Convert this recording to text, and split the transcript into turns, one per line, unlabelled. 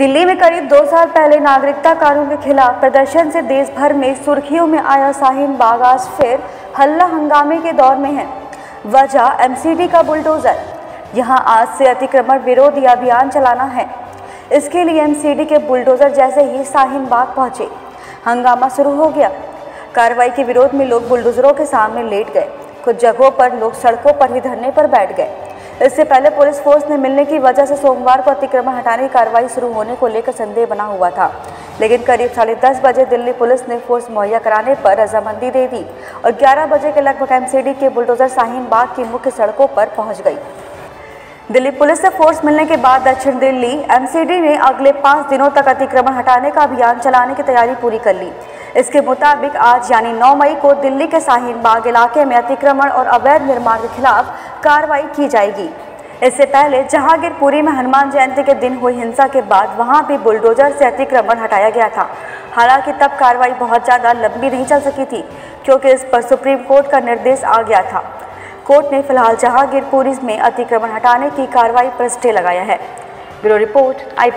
दिल्ली में करीब दो साल पहले नागरिकता कानून के खिलाफ प्रदर्शन से देश भर में सुर्खियों में आया शाहीन बाग आज फिर हल्ला हंगामे के दौर में है। वजह एमसीडी का बुलडोजर। यहाँ आज से अतिक्रमण विरोधी अभियान चलाना है। इसके लिए एमसीडी के बुलडोजर जैसे ही शाहीन बाग पहुँचे। हंगामा शुरू हो गया। कार्रवाई के विरोध में लोग बुलडोजरों के सामने लेट गए। कुछ जगहों पर लोग सड़कों पर ही धरने पर बैठ गए। इससे पहले पुलिस फोर्स ने मिलने की वजह से सोमवार को अतिक्रमण हटाने की कार्रवाई शुरू होने को लेकर संदेह बना हुआ था। लेकिन करीब साढ़े दस बजे दिल्ली पुलिस ने फोर्स मुहैया कराने पर रजामंदी दे दी और 11 बजे के लगभग एमसीडी के बुलडोजर शाहीन बाग की मुख्य सड़कों पर पहुँच गई। दिल्ली पुलिस से फोर्स मिलने के बाद दक्षिण दिल्ली एमसीडी ने अगले पाँच दिनों तक अतिक्रमण हटाने का अभियान चलाने की तैयारी पूरी कर ली। इसके मुताबिक आज, यानी 9 मई को दिल्ली के शाहीन बाग इलाके में अतिक्रमण और अवैध निर्माण के खिलाफ कार्रवाई की जाएगी। इससे पहले जहांगीरपुरी में हनुमान जयंती के दिन हुई हिंसा के बाद वहाँ भी बुलडोजर से अतिक्रमण हटाया गया था। हालाँकि तब कार्रवाई बहुत ज़्यादा लंबी नहीं चल सकी थी, क्योंकि इस पर सुप्रीम कोर्ट का निर्देश आ गया था। कोर्ट ने फ़िलहाल जहांगीरपुरी में अतिक्रमण हटाने की कार्रवाई पर स्टे लगाया है। ब्यूरो रिपोर्ट आई